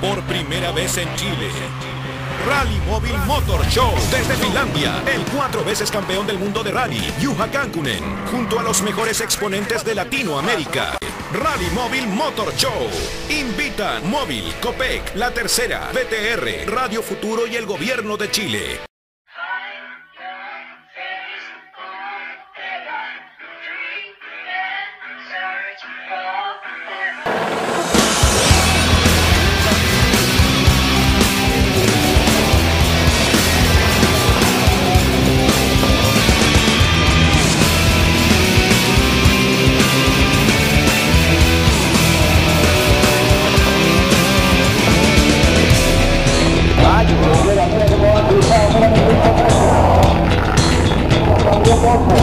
por primera vez en Chile. Rally Móvil Motor Show desde Finlandia. El cuatro veces campeón del mundo de rally, Juha Kankunen, junto a los mejores exponentes de Latinoamérica. Rally Móvil Motor Show. Invitan Móvil, Copec, La Tercera, BTR, Radio Futuro y el Gobierno de Chile. Walpole.